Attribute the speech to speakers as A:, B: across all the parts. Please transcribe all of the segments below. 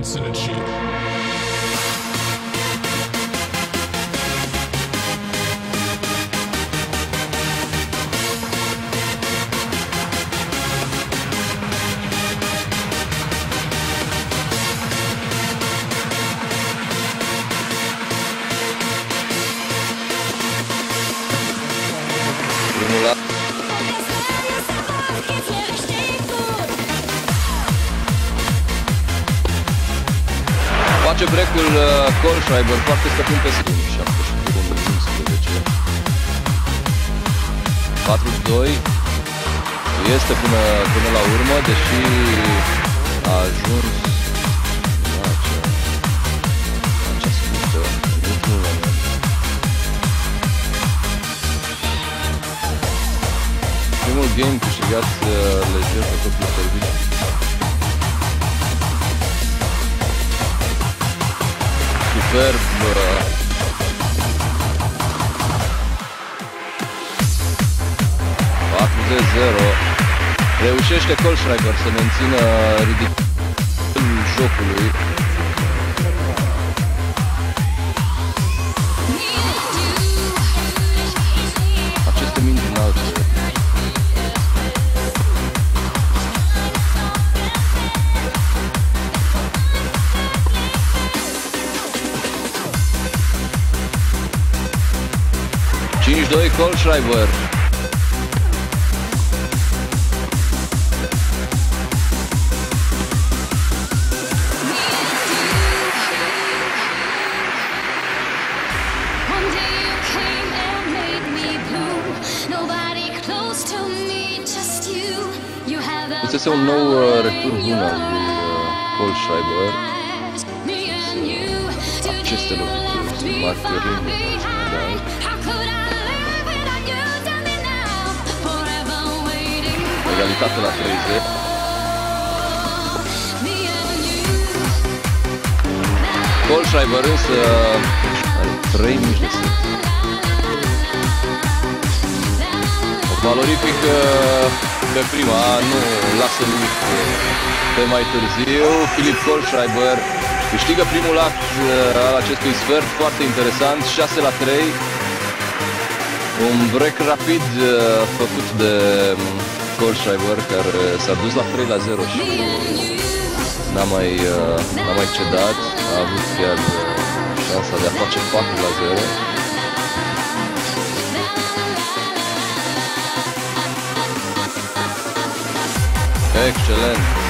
A: Johnson and shit.
B: Face break-ul uh, Kohlschreiber, foarte stăpân pe schimb. 71 11. 4-2. Este până, până la urmă, deși a ajuns la acea, acea scurtă, în ultimul moment. Primul game câștigat uh, lejer pe totul serviciu. Superb. uh, 4-0. Reușește Kolschreiber să mențină ridicul jocului. doi
C: Colschreiber. Este
B: este un nou uh, retur bun al lui uh,
C: Paul Schreiber.
B: Aceste lovituri sunt
C: martori.
B: Egalitate la 30.
C: me and you.
B: Kolschreiber însă are 3 mici de set. Valorific uh, pe prima, nu lasă nimic uh, pe mai târziu. Filip Kolschreiber câștigă primul act uh, al acestui sfert, foarte interesant, 6 la 3. Un break rapid uh, făcut de um, Kolschreiber care s-a dus la 3 la 0 și n-a mai, uh, n-a mai cedat, a avut chiar uh, șansa de a face 4 la 0. Excelent!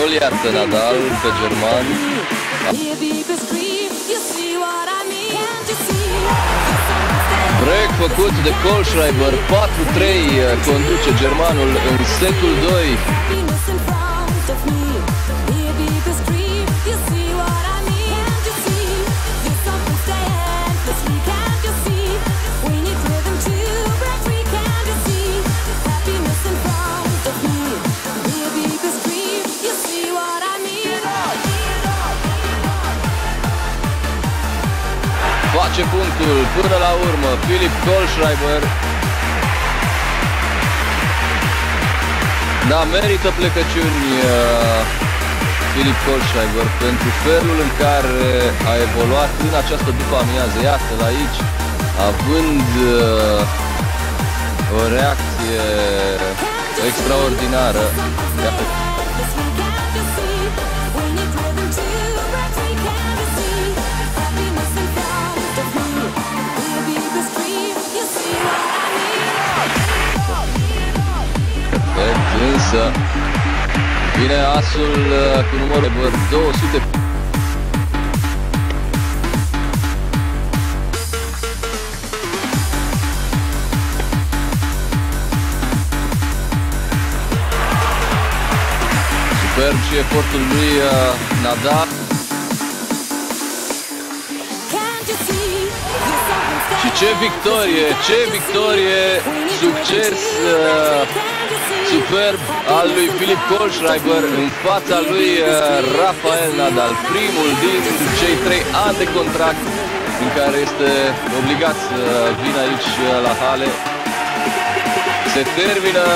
B: Nu-l iartă Nadal pe german.
D: Hear the beat scream, you see what I mean? Can't you see?
B: Break făcut de Kohlschreiber, 4-3 uh, conduce germanul în setul 2. Face punctul până la urmă Filip Kohlschreiber. Da, merită plecăciuni uh, Filip Kohlschreiber pentru felul în care a evoluat în această după amiază. Iată-l aici, având uh, o reacție extraordinară. Iată, Însă vine asul uh, cu numărul 200 Superb și efortul lui uh, Nadal
D: Can't you see? There's something
B: Și ce victorie, ce victorie, succes uh, superb al lui Filip Kohlschreiber în fața lui uh, Rafael Nadal, primul din cei trei ani de contract în care este obligat să vină aici uh, la hale. Se termină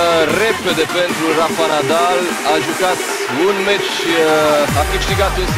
B: repede pentru Rafa Nadal, a jucat un meci, uh, a câștigat un